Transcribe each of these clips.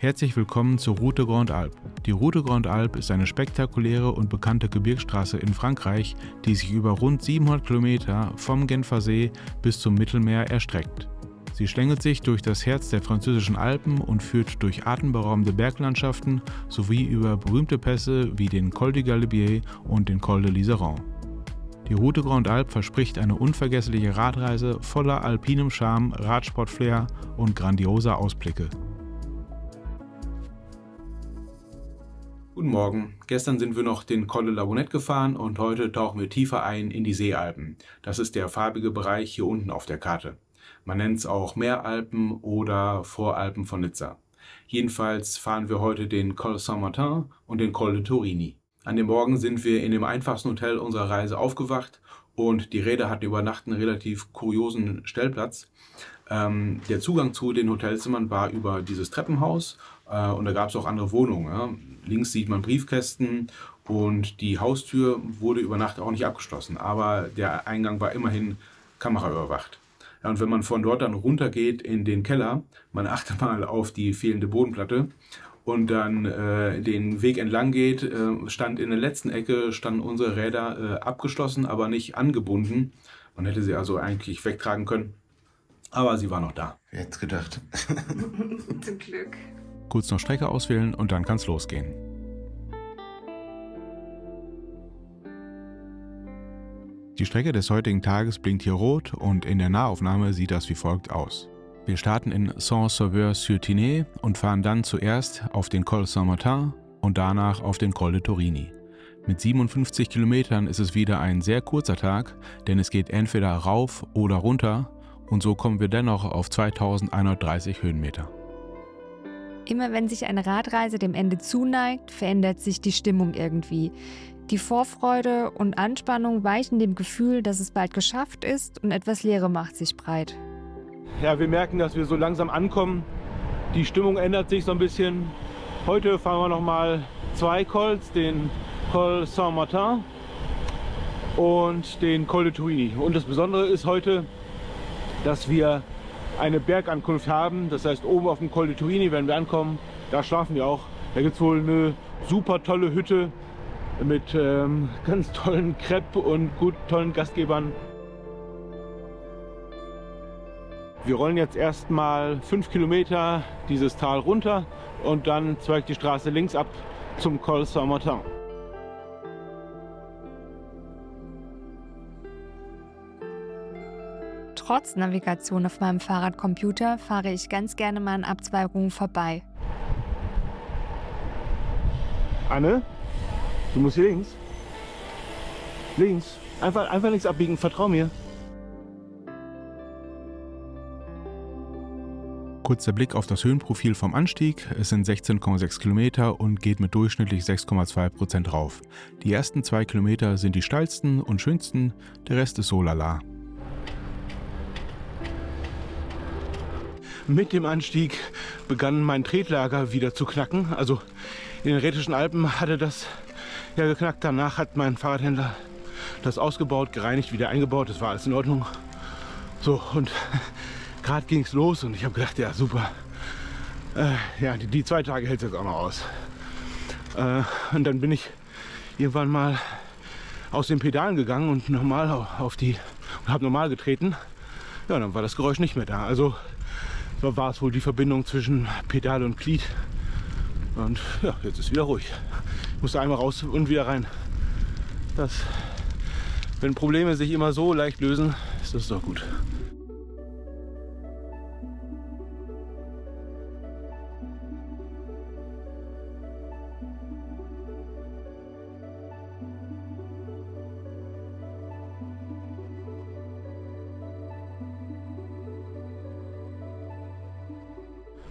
Herzlich willkommen zur Route Grand Alpe. Die Route Grand Alpe ist eine spektakuläre und bekannte Gebirgsstraße in Frankreich, die sich über rund 700 Kilometer vom Genfersee bis zum Mittelmeer erstreckt. Sie schlängelt sich durch das Herz der französischen Alpen und führt durch atemberaubende Berglandschaften sowie über berühmte Pässe wie den Col du Galibier und den Col de Liseron. Die Route Grand Alpe verspricht eine unvergessliche Radreise voller alpinem Charme, Radsportflair und grandioser Ausblicke. Guten Morgen. Gestern sind wir noch den Col de la Bonette gefahren und heute tauchen wir tiefer ein in die Seealpen. Das ist der farbige Bereich hier unten auf der Karte. Man nennt es auch Meeralpen oder Voralpen von Nizza. Jedenfalls fahren wir heute den Col Saint-Martin und den Col de Torini. An dem Morgen sind wir in dem einfachsten Hotel unserer Reise aufgewacht und die Räder hatten über Nacht einen relativ kuriosen Stellplatz. Ähm, der Zugang zu den Hotelzimmern war über dieses Treppenhaus äh, und da gab es auch andere Wohnungen. Ja. Links sieht man Briefkästen und die Haustür wurde über Nacht auch nicht abgeschlossen, aber der Eingang war immerhin kameraüberwacht. Ja, und wenn man von dort dann runtergeht in den Keller, man achte mal auf die fehlende Bodenplatte und dann äh, den Weg entlang geht, äh, stand in der letzten Ecke, standen unsere Räder äh, abgeschlossen, aber nicht angebunden. Man hätte sie also eigentlich wegtragen können. Aber sie war noch da. Jetzt gedacht. Zum Glück. Kurz noch Strecke auswählen und dann kann's losgehen. Die Strecke des heutigen Tages blinkt hier rot und in der Nahaufnahme sieht das wie folgt aus. Wir starten in Saint-Sauveur-sur-Tinée und fahren dann zuerst auf den Col Saint-Martin und danach auf den Col de Torini. Mit 57 Kilometern ist es wieder ein sehr kurzer Tag, denn es geht entweder rauf oder runter und so kommen wir dennoch auf 2130 Höhenmeter. Immer wenn sich eine Radreise dem Ende zuneigt, verändert sich die Stimmung irgendwie. Die Vorfreude und Anspannung weichen dem Gefühl, dass es bald geschafft ist und etwas Leere macht sich breit. Ja, wir merken, dass wir so langsam ankommen. Die Stimmung ändert sich so ein bisschen. Heute fahren wir noch mal zwei Cols, den Col Saint-Martin und den Col de Touilly. Und das Besondere ist heute, dass wir eine Bergankunft haben. Das heißt, oben auf dem Col de Turini, wenn wir ankommen, da schlafen wir auch. Da gibt es wohl eine super tolle Hütte mit ähm, ganz tollen Crepe und gut tollen Gastgebern. Wir rollen jetzt erstmal fünf Kilometer dieses Tal runter und dann zweigt die Straße links ab zum Col Saint-Martin. Trotz Navigation auf meinem Fahrradcomputer fahre ich ganz gerne mal an Abzweigungen vorbei. Anne, du musst hier links. Links. Einfach, einfach links abbiegen, vertrau mir. Kurzer Blick auf das Höhenprofil vom Anstieg. Es sind 16,6 Kilometer und geht mit durchschnittlich 6,2 Prozent rauf. Die ersten zwei Kilometer sind die steilsten und schönsten, der Rest ist so lala. Mit dem Anstieg begann mein Tretlager wieder zu knacken. Also in den Rätischen Alpen hatte das ja geknackt. Danach hat mein Fahrradhändler das ausgebaut, gereinigt, wieder eingebaut. Das war alles in Ordnung. So, und gerade ging es los und ich habe gedacht, ja super. Äh, ja, die, die, zwei Tage hält es jetzt auch noch aus. Äh, und dann bin ich irgendwann mal aus den Pedalen gegangen und normal auf die habe normal getreten. Ja, dann war das Geräusch nicht mehr da. Also war es wohl die Verbindung zwischen Pedal und Glied. Und ja, jetzt ist wieder ruhig. Ich musste einmal raus und wieder rein. Das, wenn Probleme sich immer so leicht lösen, ist das doch gut.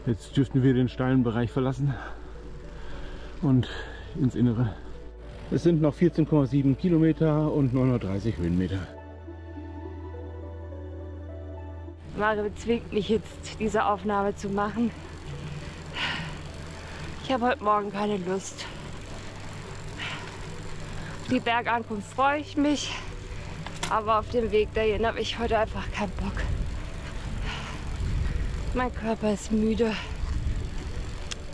Jetzt dürften wir den steilen Bereich verlassen und ins Innere. Es sind noch 14,7 Kilometer und 930 Höhenmeter. Mario zwingt mich jetzt, diese Aufnahme zu machen. Ich habe heute Morgen keine Lust. Die Bergankunft freue ich mich, aber auf dem Weg dahin habe ich heute einfach keinen Bock. Mein Körper ist müde.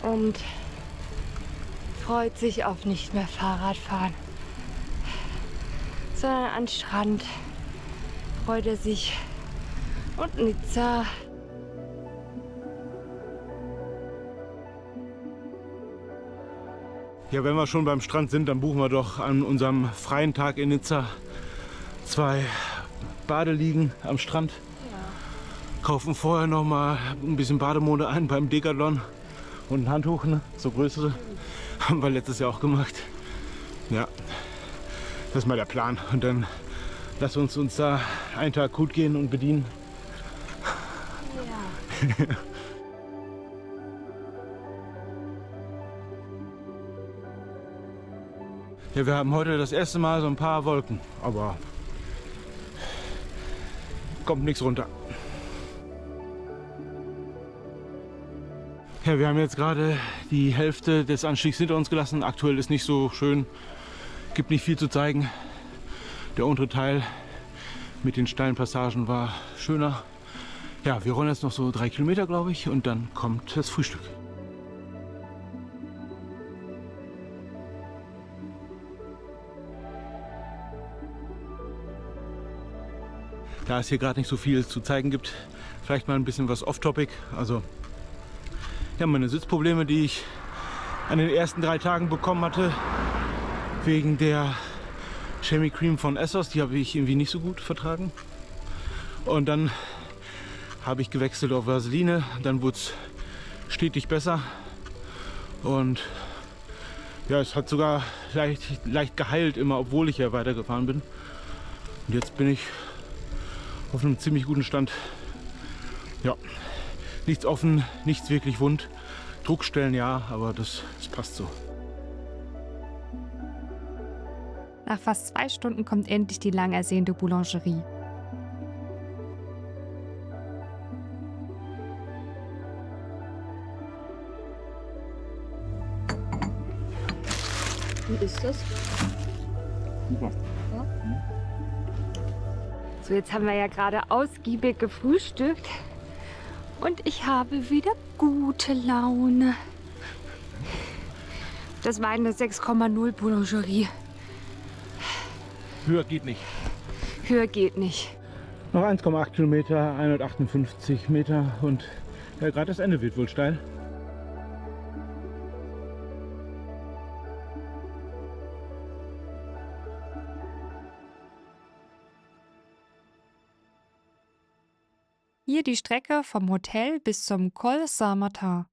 und freut sich auf nicht mehr Fahrradfahren, sondern an Strand freut er sich und Nizza. Ja, wenn wir schon beim Strand sind, dann buchen wir doch an unserem freien Tag in Nizza zwei Badeliegen am Strand. Kaufen vorher noch mal ein bisschen Bademode ein beim Decathlon und ein Handtuch, ne? so größere. Haben wir letztes Jahr auch gemacht. Ja, das ist mal der Plan. Und dann lass uns uns da einen Tag gut gehen und bedienen. Ja. Ja, wir haben heute das erste Mal so ein paar Wolken, aber kommt nichts runter. Ja, wir haben jetzt gerade die Hälfte des Anstiegs hinter uns gelassen. Aktuell ist nicht so schön, gibt nicht viel zu zeigen. Der untere Teil mit den steilen Passagen war schöner. Ja, wir rollen jetzt noch so drei Kilometer, glaube ich, und dann kommt das Frühstück. Da es hier gerade nicht so viel zu zeigen gibt, vielleicht mal ein bisschen was off-topic. Also, ja, meine Sitzprobleme, die ich an den ersten drei Tagen bekommen hatte, wegen der Chemi Cream von Essos, die habe ich irgendwie nicht so gut vertragen. Und dann habe ich gewechselt auf Vaseline, dann wurde es stetig besser. Und ja, es hat sogar leicht, leicht geheilt immer, obwohl ich ja weitergefahren bin. Und jetzt bin ich auf einem ziemlich guten Stand. Ja, nichts offen, nichts wirklich wund. Druckstellen ja, aber das, das passt so. Nach fast zwei Stunden kommt endlich die lang ersehnte Boulangerie. Wie ist das? Super. So, jetzt haben wir ja gerade ausgiebig gefrühstückt und ich habe wieder gute Laune. Das war eine 6,0 Boulangerie. Höher geht nicht. Höher geht nicht. Noch 1,8 Kilometer, 158 Meter und ja, gerade das Ende wird wohl steil. Hier die Strecke vom Hotel bis zum Col Saint-Martin.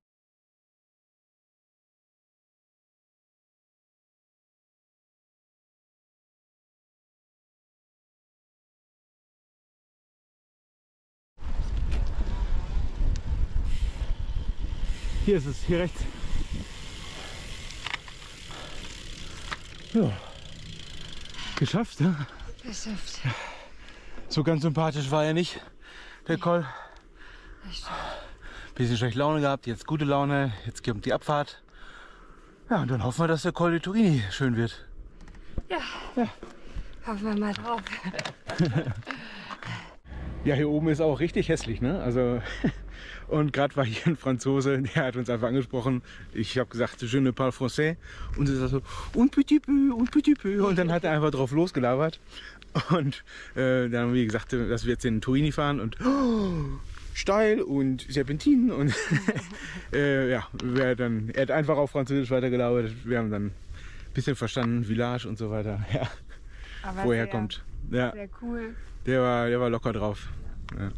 Hier ist es, hier rechts. Ja. Geschafft, ne? Geschafft. So ganz sympathisch war er nicht, der Col. Bisschen schlecht Laune gehabt, jetzt gute Laune, jetzt kommt die Abfahrt. Ja, und dann hoffen wir, dass der Col de Turini schön wird. Ja. Ja. Hoffen wir mal drauf. Ja, hier oben ist auch richtig hässlich, ne? Also und gerade war hier ein Franzose, der hat uns einfach angesprochen. Ich habe gesagt, je ne parle français und er sagt so, un petit peu, un petit peu und dann hat er einfach drauf losgelabert und äh, dann haben wir gesagt, dass wir jetzt in Turini fahren und oh, steil und Serpentinen und äh, ja, wer dann, er hat einfach auf Französisch weitergelabert. Wir haben dann ein bisschen verstanden, Village und so weiter. Ja, Aber woher sehr, kommt. Ja. Sehr cool. Der war, der war locker drauf. Ja.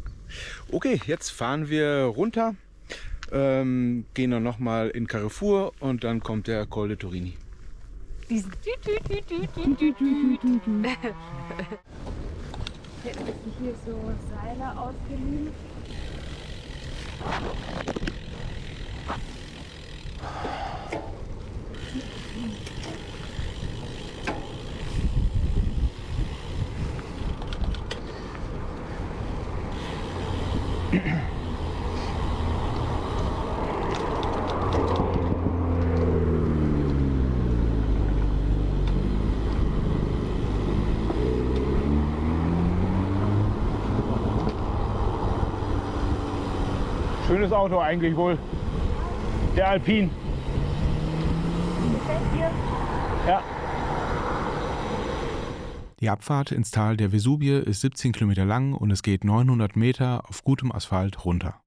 Okay, jetzt fahren wir runter, ähm, gehen dann nochmal in Carrefour und dann kommt der Col de Torini. Diesen Tüt, Tüt, Tüt, Tüt, Tüt, Tüt, Tüt, Tüt. Hätten sich hier so Seile ausgeliehen. Schönes Auto eigentlich wohl. Der Alpin. Ja. Die Abfahrt ins Tal der Vesubie ist 17 Kilometer lang und es geht 900 Meter auf gutem Asphalt runter.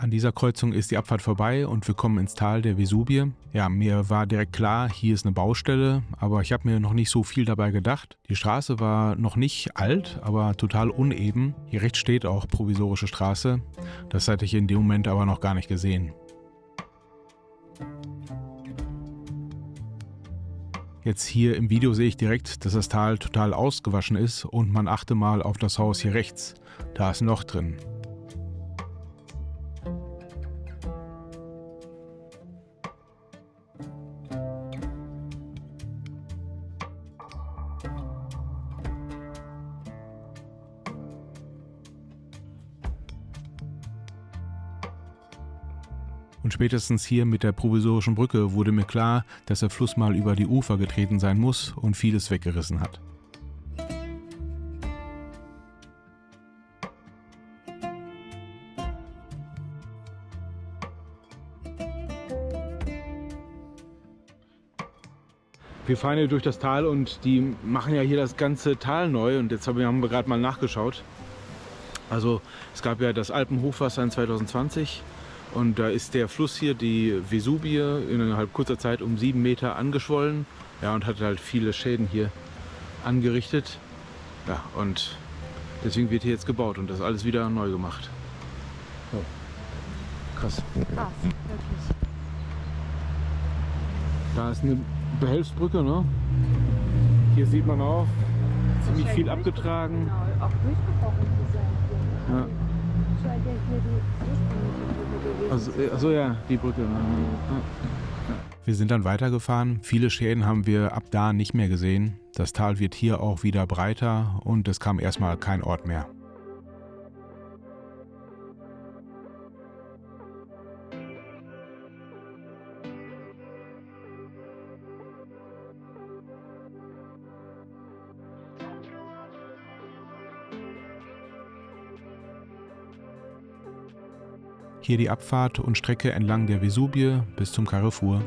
An dieser Kreuzung ist die Abfahrt vorbei und wir kommen ins Tal der Vesubie. Ja, mir war direkt klar, hier ist eine Baustelle, aber ich habe mir noch nicht so viel dabei gedacht. Die Straße war noch nicht alt, aber total uneben. Hier rechts steht auch provisorische Straße. Das hatte ich in dem Moment aber noch gar nicht gesehen. Jetzt hier im Video sehe ich direkt, dass das Tal total ausgewaschen ist und man achte mal auf das Haus hier rechts. Da ist ein Loch drin. Spätestens hier mit der provisorischen Brücke wurde mir klar, dass der Fluss mal über die Ufer getreten sein muss und vieles weggerissen hat. Wir fahren hier durch das Tal und die machen ja hier das ganze Tal neu und jetzt haben wir gerade mal nachgeschaut. Also es gab ja das Alpenhochwasser in 2020 und da ist der Fluss hier, die Vesubie, innerhalb kurzer Zeit um sieben Meter angeschwollen ja, und hat halt viele Schäden hier angerichtet. Ja, und deswegen wird hier jetzt gebaut und das alles wieder neu gemacht. Oh. Krass. Krass, wirklich. Da ist eine Behelfsbrücke, ne? Hier sieht man auch ziemlich viel abgetragen. Genau, auch durchgebrochen zu sein. Ja. Also, also ja, die Brücke. Wir sind dann weitergefahren. Viele Schäden haben wir ab da nicht mehr gesehen. Das Tal wird hier auch wieder breiter und es kam erstmal kein Ort mehr. Hier die Abfahrt und Strecke entlang der Vesubie bis zum Carrefour.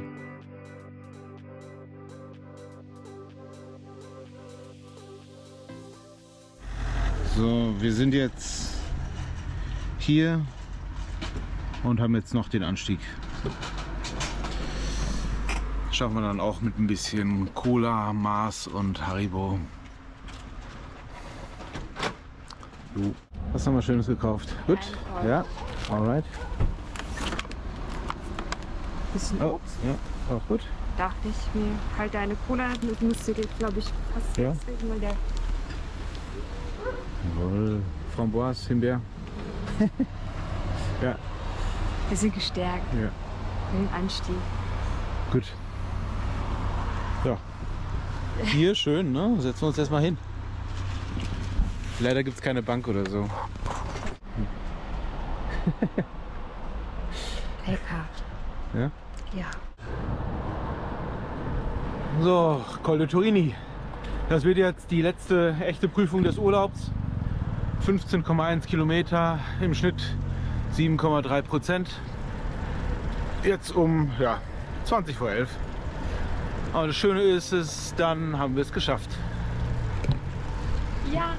So, wir sind jetzt hier und haben jetzt noch den Anstieg. Schaffen wir dann auch mit ein bisschen Cola, Mars und Haribo. Jo. Was haben wir Schönes gekauft? Gut? Ja, alright. Bisschen Oh, Obst. ja, auch gut. Dachte ich mir, halt deine Cola, das müsste glaube ich, fast Ja. deswegen, weil der Jawohl. Framboise, Himbeer. ja, wir sind gestärkt ja. im Anstieg. Gut. Ja. Hier schön, ne? Setzen wir uns erstmal hin. Leider gibt es keine Bank oder so. Lecker. Ja? Ja. So, Col de Turini. Das wird jetzt die letzte echte Prüfung des Urlaubs. 15,1 Kilometer im Schnitt 7,3 Prozent. Jetzt um ja, 20 vor 11. Aber das Schöne ist, es, dann haben wir es geschafft. Ja!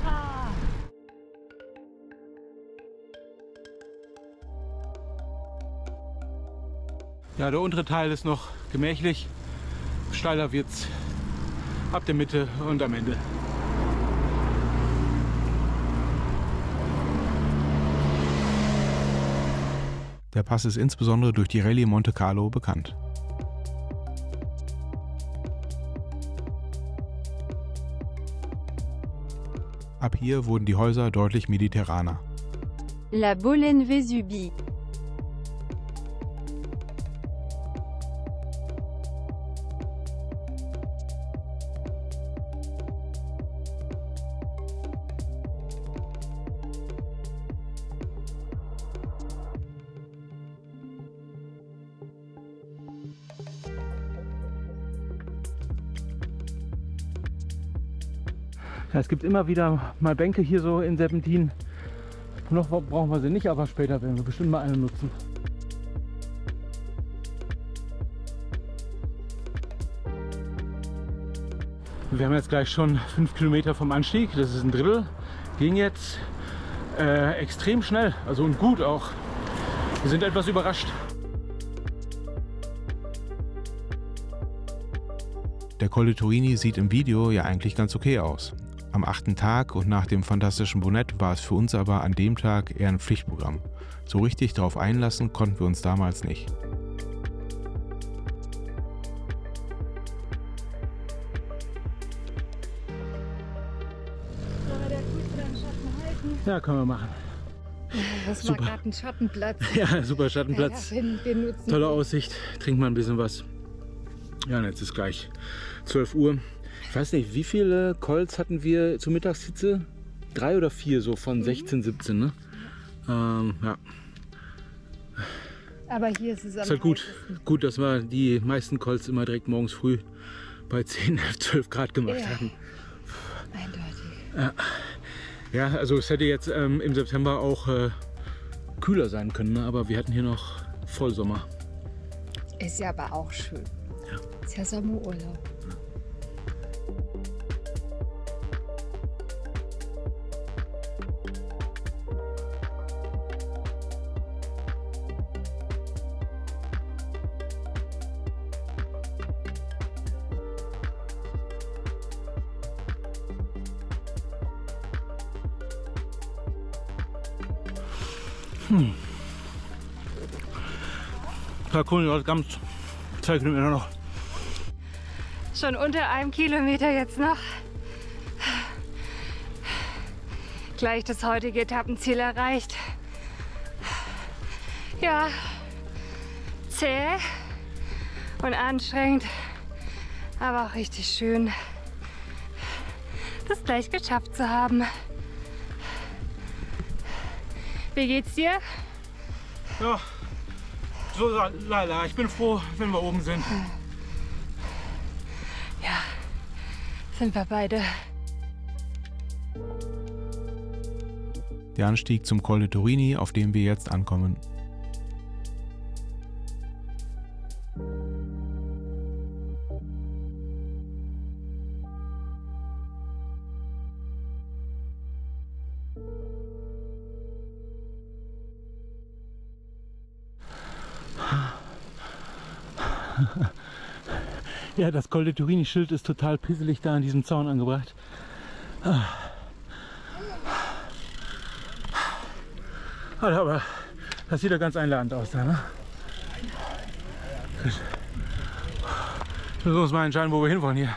Ja, der untere Teil ist noch gemächlich. Steiler wird es ab der Mitte und am Ende. Der Pass ist insbesondere durch die Rallye Monte Carlo bekannt. Ab hier wurden die Häuser deutlich mediterraner. La Bollène-Vésubie. Ja, es gibt immer wieder mal Bänke hier so in Serpentin. Noch brauchen wir sie nicht, aber später werden wir bestimmt mal eine nutzen. Wir haben jetzt gleich schon fünf Kilometer vom Anstieg. Das ist ein Drittel. Ging jetzt äh, extrem schnell, also und gut auch. Wir sind etwas überrascht. Der Col de Turini sieht im Video ja eigentlich ganz okay aus. Am achten Tag und nach dem fantastischen Bonett war es für uns aber an dem Tag eher ein Pflichtprogramm. So richtig darauf einlassen konnten wir uns damals nicht. Ja, können wir machen. Das Super. war gerade ein Schattenplatz. Ja, super Schattenplatz. Ja, Tolle Aussicht. Trinkt mal ein bisschen was. Ja, und jetzt ist gleich 12 Uhr. Ich weiß nicht, wie viele Colts hatten wir zur Mittagshitze? Drei oder vier, so von 16, 17, ne? Ähm, ja, Aber hier ist es am ist halt gut. heißesten. Gut, dass wir die meisten Colts immer direkt morgens früh bei 10, 11, 12 Grad gemacht Ja. hatten. Eindeutig. Ja, also es hätte jetzt ähm, im September auch äh, kühler sein können, ne? aber wir hatten hier noch Vollsommer. Ist ja aber auch schön. Ja. Ist ja Sommerurlaub. Da kommen ganz zwei Kilometer noch. Schon unter einem Kilometer jetzt noch. Gleich das heutige Etappenziel erreicht. Ja, zäh und anstrengend, aber auch richtig schön, das gleich geschafft zu haben. Wie geht's dir? Ja, so lala. Ich bin froh, wenn wir oben sind. Ja, sind wir beide. Der Anstieg zum Col de Turini, auf dem wir jetzt ankommen. Ja, das Col de Turini-Schild ist total pisselig da an diesem Zaun angebracht. Ah. Aber das sieht ja ganz einladend aus da, ne? Gut. Müssen wir uns mal entscheiden, wo wir hinwollen hier.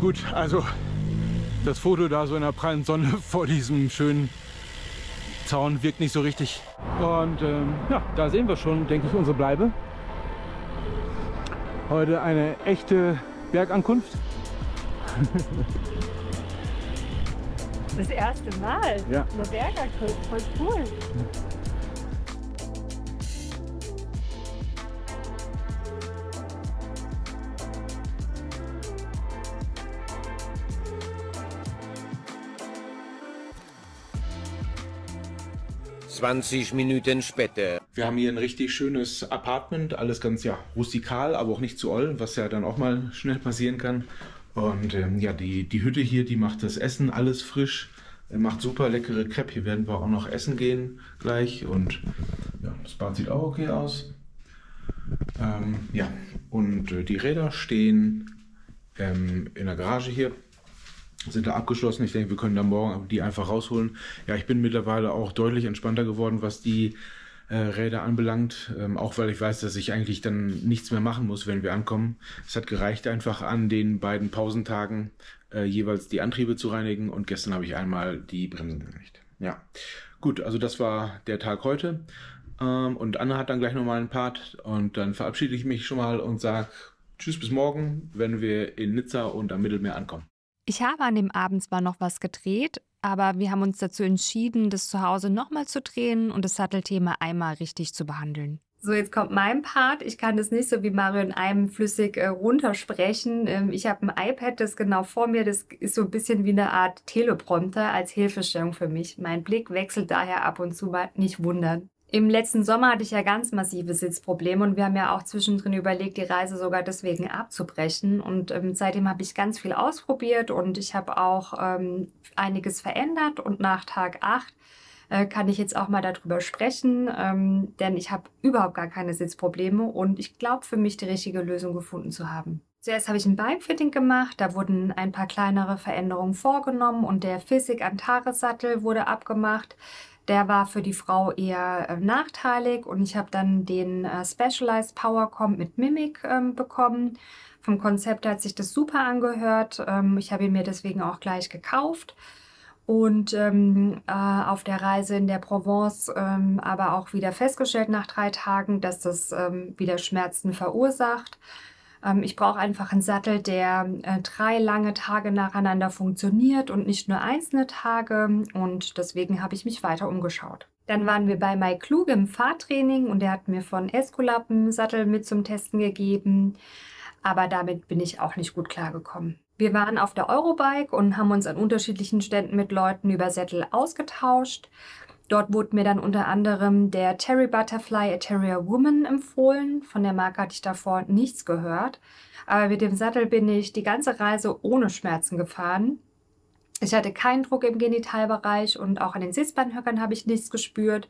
Gut, also das Foto da so in der prallen Sonne vor diesem schönen Zaun wirkt nicht so richtig. Und ähm, ja, da sehen wir schon, denke ich, unsere Bleibe. Heute eine echte Bergankunft. Das erste Mal. Ja. Eine Bergankunft, voll cool. Zwanzig Minuten später. Wir haben hier ein richtig schönes Apartment, alles ganz ja rustikal, aber auch nicht zu oll, was ja dann auch mal schnell passieren kann. Und ähm, ja, die, die Hütte hier, die macht das Essen alles frisch, äh, macht super leckere Crepe. Hier werden wir auch noch essen gehen gleich und das Bad sieht auch okay aus. Ähm, ja, und äh, die Räder stehen ähm, in der Garage hier, sind da abgeschlossen. Ich denke, wir können da morgen die einfach rausholen. Ja, ich bin mittlerweile auch deutlich entspannter geworden, was die äh, Räder anbelangt, ähm, auch weil ich weiß, dass ich eigentlich dann nichts mehr machen muss, wenn wir ankommen. Es hat gereicht einfach an den beiden Pausentagen äh, jeweils die Antriebe zu reinigen und gestern habe ich einmal die Bremsen gereinigt. Ja, gut, also das war der Tag heute. Ähm, und Anna hat dann gleich nochmal einen Part und dann verabschiede ich mich schon mal und sage Tschüss bis morgen, wenn wir in Nizza und am Mittelmeer ankommen. Ich habe an dem Abend zwar noch was gedreht, aber wir haben uns dazu entschieden, das zu Hause nochmal zu drehen und das Sattelthema einmal richtig zu behandeln. So, jetzt kommt mein Part. Ich kann das nicht so wie Mario in einem flüssig äh, runtersprechen. Ähm, ich habe ein iPad, das genau vor mir, das ist so ein bisschen wie eine Art Teleprompter als Hilfestellung für mich. Mein Blick wechselt daher ab und zu, nicht wundern. Im letzten Sommer hatte ich ja ganz massive Sitzprobleme und wir haben ja auch zwischendrin überlegt, die Reise sogar deswegen abzubrechen. Und ähm, seitdem habe ich ganz viel ausprobiert und ich habe auch ähm, einiges verändert. Und nach Tag 8 äh, kann ich jetzt auch mal darüber sprechen, ähm, denn ich habe überhaupt gar keine Sitzprobleme und ich glaube für mich die richtige Lösung gefunden zu haben. Zuerst habe ich ein Bikefitting gemacht, da wurden ein paar kleinere Veränderungen vorgenommen und der Physik Antares Sattel wurde abgemacht. Der war für die Frau eher äh, nachteilig und ich habe dann den äh, Specialized Power Comp mit Mimic ähm, bekommen. Vom Konzept hat sich das super angehört. Ähm, ich habe ihn mir deswegen auch gleich gekauft. Und ähm, äh, auf der Reise in der Provence ähm, aber auch wieder festgestellt nach drei Tagen, dass das ähm, wieder Schmerzen verursacht. Ähm, ich brauche einfach einen Sattel, der äh, drei lange Tage nacheinander funktioniert und nicht nur einzelne Tage. Und deswegen habe ich mich weiter umgeschaut. Dann waren wir bei Mike Klug im Fahrtraining und er hat mir von Esculap einen Sattel mit zum Testen gegeben. Aber damit bin ich auch nicht gut klargekommen. Wir waren auf der Eurobike und haben uns an unterschiedlichen Ständen mit Leuten über Sättel ausgetauscht. Dort wurde mir dann unter anderem der Terry Butterfly A Terrier Woman empfohlen. Von der Marke hatte ich davor nichts gehört. Aber mit dem Sattel bin ich die ganze Reise ohne Schmerzen gefahren. Ich hatte keinen Druck im Genitalbereich und auch an den Sitzbeinhöckern habe ich nichts gespürt.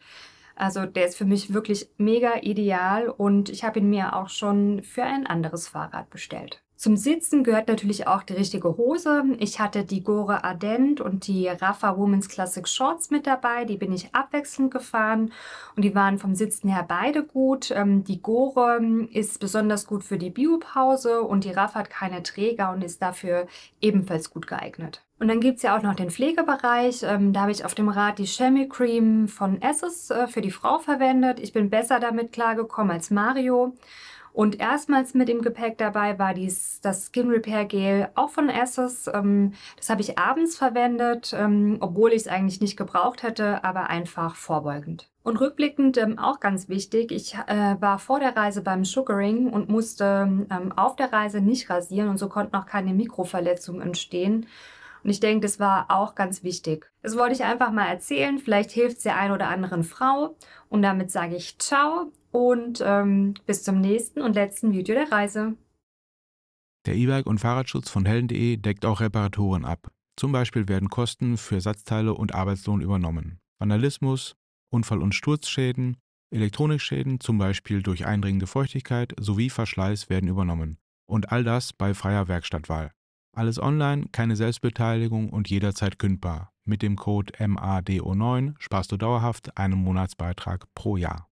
Also der ist für mich wirklich mega ideal und ich habe ihn mir auch schon für ein anderes Fahrrad bestellt. Zum Sitzen gehört natürlich auch die richtige Hose. Ich hatte die Gore Ardent und die Rafa Women's Classic Shorts mit dabei. Die bin ich abwechselnd gefahren und die waren vom Sitzen her beide gut. Ähm, die Gore ist besonders gut für die Biopause und die Rafa hat keine Träger und ist dafür ebenfalls gut geeignet. Und dann gibt es ja auch noch den Pflegebereich. Ähm, da habe ich auf dem Rad die Chamois Cream von Esses äh, für die Frau verwendet. Ich bin besser damit klargekommen als Mario. Und erstmals mit im Gepäck dabei war dies, das Skin Repair Gel, auch von Essos. Ähm, das habe ich abends verwendet, ähm, obwohl ich es eigentlich nicht gebraucht hätte, aber einfach vorbeugend. Und rückblickend ähm, auch ganz wichtig, ich äh, war vor der Reise beim Sugaring und musste ähm, auf der Reise nicht rasieren und so konnten auch keine Mikroverletzungen entstehen. Und ich denke, das war auch ganz wichtig. Das wollte ich einfach mal erzählen. Vielleicht hilft es der einen oder anderen Frau. Und damit sage ich ciao und ähm, bis zum nächsten und letzten Video der Reise. Der E-Bike- und Fahrradschutz von helden.de deckt auch Reparaturen ab. Zum Beispiel werden Kosten für Ersatzteile und Arbeitslohn übernommen. Vandalismus, Unfall- und Sturzschäden, Elektronikschäden, zum Beispiel durch eindringende Feuchtigkeit, sowie Verschleiß werden übernommen. Und all das bei freier Werkstattwahl. Alles online, keine Selbstbeteiligung und jederzeit kündbar. Mit dem Code MADO9 sparst du dauerhaft einen Monatsbeitrag pro Jahr.